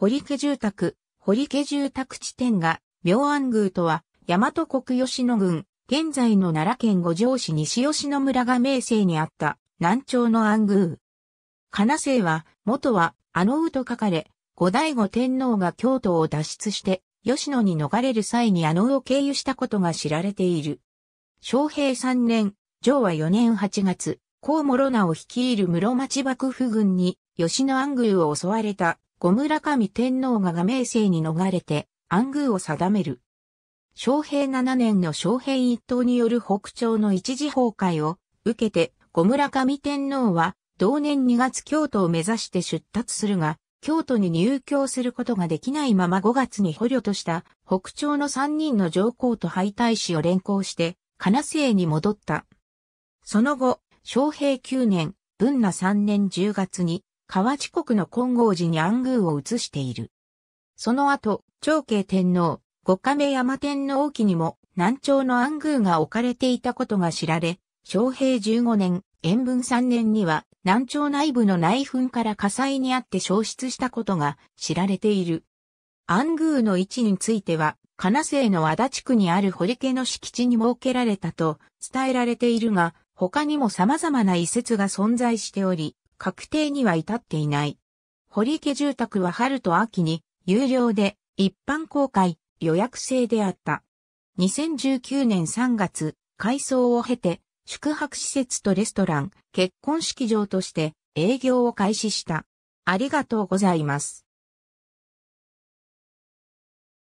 堀家住宅、堀家住宅地点が、明安宮とは、大和国吉野郡、現在の奈良県五条市西吉野村が名声にあった南朝の安宮。金姓は、元は、あのうと書かれ、後醍醐天皇が京都を脱出して、吉野に逃れる際にあのうを経由したことが知られている。昌平三年、昭和四年八月、高諸直率いる室町幕府軍に、吉野安宮を襲われた、小村上天皇が画名声に逃れて、安宮を定める。昌平七年の昌平一党による北朝の一時崩壊を受けて、小村上天皇は同年2月京都を目指して出立するが、京都に入居することができないまま5月に捕虜とした北朝の3人の上皇と敗退士を連行して、金末に戻った。その後、昌平9年、文那3年10月に、河内国の金剛寺に安宮を移している。その後、長慶天皇、五亀山天皇期にも南朝の安宮が置かれていたことが知られ、昌平15年、延文3年には南朝内部の内紛から火災にあって消失したことが知られている。安宮の位置については、金瀬の足立区にある堀家の敷地に設けられたと伝えられているが、他にも様々な遺説が存在しており、確定には至っていない。堀池住宅は春と秋に有料で一般公開、予約制であった。2019年3月、改装を経て、宿泊施設とレストラン、結婚式場として営業を開始した。ありがとうございます。